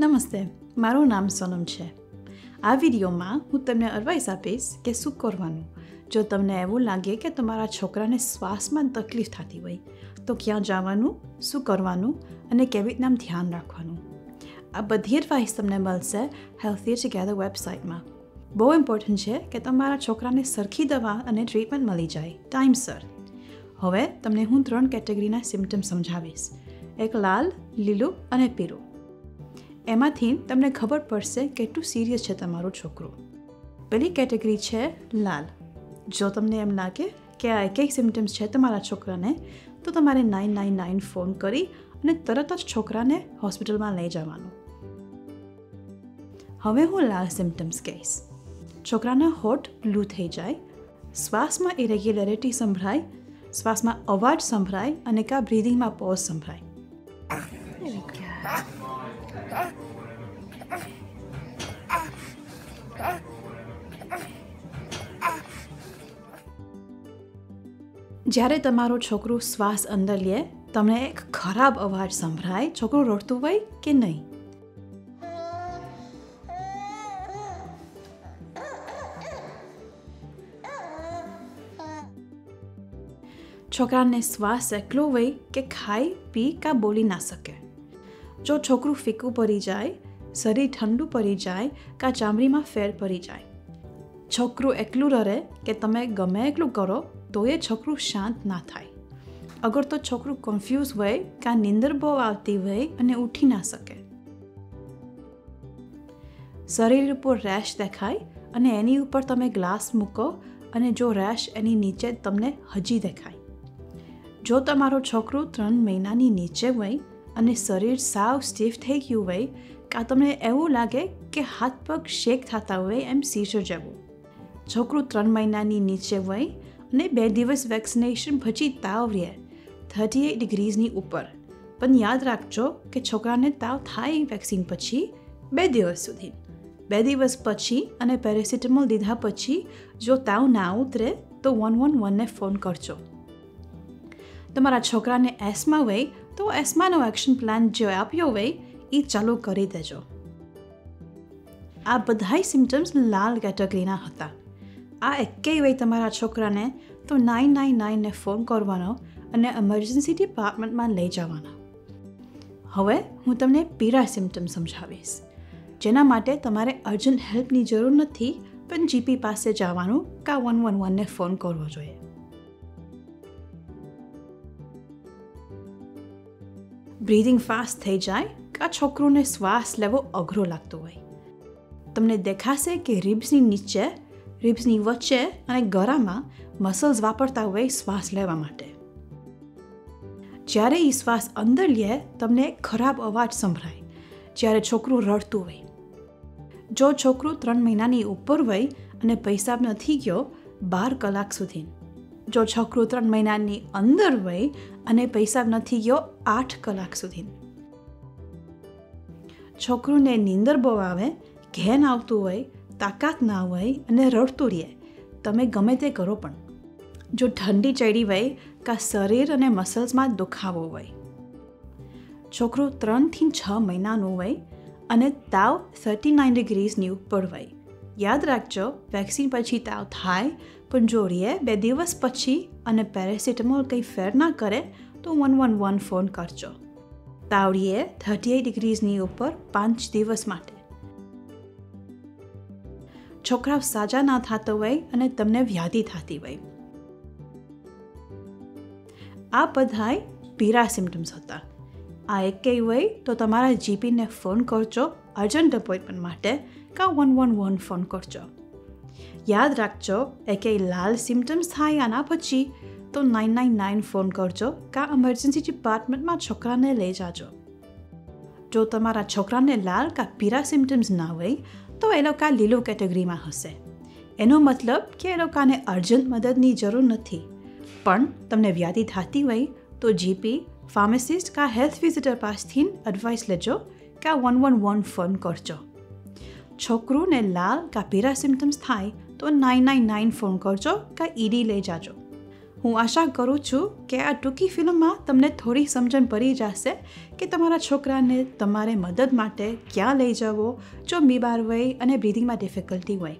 નમસ્તે મારું નામ સોનમ છે આ વિડીયોમાં હું તમને એડવાઇસ આપીશ કે શું કરવાનું જો તમને એવું લાગે કે તમારા છોકરાને શ્વાસમાં તકલીફ થતી હોય તો ક્યાં જવાનું શું કરવાનું અને કેવી રીતના ધ્યાન રાખવાનું આ બધી એડવાઇસ તમને મળશે હેલ્થી ટુગેધર વેબસાઇટમાં બહુ ઇમ્પોર્ટન્ટ છે કે તમારા છોકરાને સરખી દવા અને ટ્રીટમેન્ટ મળી જાય ટાઈમસર હવે તમને હું ત્રણ કેટેગરીના સિમ્ટમ સમજાવીશ એક લાલ લીલું અને પીળું એમાંથી તમને ખબર પડશે કેટલું સિરિયસ છે તમારું છોકરું. પહેલી કેટેગરી છે લાલ. જો તમને એમ લાગે કે આ એક એક સિમ્ટમ્સ છે તમારા છોકરાને, તો તમારે નાઇન નાઇન નાઇન ફોન કરી અને તરત જ છોકરાને હોસ્પિટલમાં લઈ જવાનું. હવે હું લાલ સિમ્ટમ્સ કહીશ. છોકરાના હોઠ બ્લુ થઈ જાય, શ્વાસમાં ઇરેગ્યુલરિટી સંભળાય, શ્વાસમાં અવાજ સંભળાય અને કા બ્રીધિંગમાં પોઝ સંભળાય. જ્યારે તમારું છોકરું શ્વાસ અંદર લે, તમને એક ખરાબ અવાજ સંભળાય, છોકરું રડતું હોય કે નહીં? છોકરાને શ્વાસ એકલો હોય કે ખાઈ પી કા બોલી ના શકે? જો છોકરું ફીકું પડી જાય, શરીર ઠંડુ પડી જાય કાં ચામડીમાં ફેર પડી જાય. છોકરું એકલું રરે કે તમે ગમે એટલું કરો, તો એ છોકરું શાંત ના થાય. અગર તો છોકરું કન્ફ્યુઝ હોય કાં નીંદર બહુ આવતી હોય અને ઉઠી ના શકે. શરીર ઉપર રેશ દેખાય અને એની ઉપર તમે ગ્લાસ મૂકો અને જો રેશ એની નીચે તમને હજી દેખાય. જો તમારો છોકરો ત્રણ મહિનાની નીચે હોય અને શરીર સાવ સ્ટીફ થઈ ગયું હોય, કાં તમને એવું લાગે કે હાથ પગ શેક થતા હોય એમ સીઝર જેવું. છોકરું ત્રણ મહિનાની નીચે હોય અને બે દિવસ વેક્સિનેશન પછી તાવ રહે થર્ટી એટ ડિગ્રીઝની ઉપર. પણ યાદ રાખજો કે છોકરાને તાવ થાય વેક્સિન પછી બે દિવસ સુધી. બે દિવસ પછી અને પેરેસિટામોલ દીધા પછી જો તાવ ના ઉતરે, તો વન વન વનને ફોન કરજો. તમારા છોકરાને એસમાં હોય તો એસમાનો એક્શન પ્લાન જે આપ્યો હોય એ ચાલુ કરી દેજો. આ બધાય સિમ્ટમ્સ લાલ કેટેગરીના હતા. આ એકેય હોય તમારા છોકરાને તો નાઇન નાઇન નાઇનને ફોન કરવાનો અને એમરજન્સી ડિપાર્ટમેન્ટમાં લઈ જવાનો. હવે હું તમને પીરા સિમ્ટમ સમજાવીશ. જેના માટે તમારે અર્જન્ટ હેલ્પની જરૂર નથી, પણ જીપી પાસે જવાનું કા વન વન વનને ફોન કરવો જોઈએ. બ્રીધિંગ ફાસ્ટ થઈ જાય આ છોકરોને શ્વાસ લેવો અઘરો લાગતો હોય. તમને દેખાશે કે રિબ્સની નીચે રિબ્સની વચ્ચે અને ગળામાં મસલ્સ વાપરતા હોય શ્વાસ લેવા માટે. જ્યારે એ શ્વાસ અંદર લે, તમને ખરાબ અવાજ સંભળાય, જ્યારે છોકરું રડતું હોય. જો છોકરું ત્રણ મહિનાની ઉપર હોય અને પૈસા નથી ગયો, બાર કલાક સુધી. જો છોકરો ત્રણ મહિનાની અંદર હોય અને પૈસા નથી ગયો આઠ કલાક સુધી. છોકરુંને નીંદર બહુ આવે, ઘેન આવતું હોય, તાકાત ના હોય અને રડતું રહે. તમે ગમે તે કરો પણ. જો ઠંડી ચડી હોય કાં શરીર અને મસલ્સમાં દુખાવો હોય. છોકરું ત્રણથી છ મહિનાનું હોય અને તાવ થર્ટી નાઇન ડિગ્રીઝની ઉપર હોય યાદ રાખજો વેક્સિન પછી તાવ થાય પણ જો રીએ, બે દિવસ પછી અને પેરેસિટામોલ કંઈ ફેર ના કરે, તો વન વન વન ફોન કરજો. તાવડીએ થર્ટી એટ ડિગ્રીઝની ઉપર પાંચ દિવસ માટે. છોકરાઓ સાજા ના થતો હોય અને તમને વ્યાધિ થતી હોય આ બધાય પીરા સિમ્ટમ્સ હતા. આ એકેય હોય તો તમારા જીપીને ફોન કરજો, અર્જન્ટ અપોઇન્ટમેન્ટ માટે કા વન વન વન ફોન કરજો. યાદ રાખજો એકે લાલ સિમ્ટમ્સ થાય આના પછી, તો નાઇન નાઇન નાઇન ફોન કરજો, કાં ઇમરજન્સી ડિપાર્ટમેન્ટમાં છોકરાને લઈ જાજો. જો તમારા છોકરાને લાલ કા પીરા સિમ્ટમ્સ ના હોય, તો એ લોકો લીલો કેટેગરીમાં હશે. એનો મતલબ કે એ લોકોને અર્જન્ટ મદદની જરૂર નથી. પણ તમને વ્યાધિ થતી હોય, તો જીપી ફાર્માસિસ્ટ કાં હેલ્થ વિઝિટર પાસથી એડવાઇસ લેજો, કાં વન વન વન ફોન કરજો. છોકરુંને લાલ કા પીરા સિમ્ટમ્સ થાય તો નાઇન નાઇન નાઇન ફોન કરજો કે ઈડી લઈ જાજો. હું આશા કરું છું કે આ ટૂંકી ફિલ્મમાં તમને થોડી સમજણ પડી જશે કે તમારા છોકરાને તમારે મદદ માટે ક્યાં લઈ જવો, જો બીમાર હોય અને બ્રિધિંગમાં ડિફિકલ્ટી હોય.